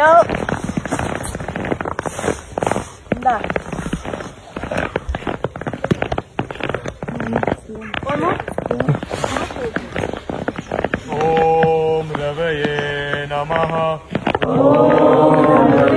Nope. Da. ¿Cómo? Om Ravaye Namaha. Om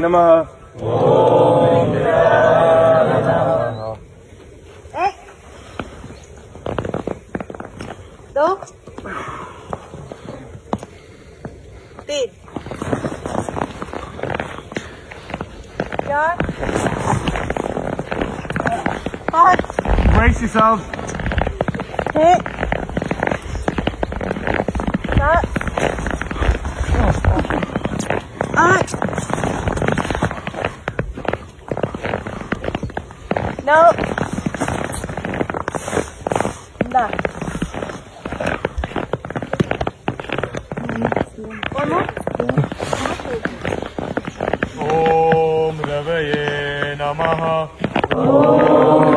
नमः एक दो तीन चार पाँच Brace yourselves. छः No. 간다. 어머? 옴 러브에 나마하 옴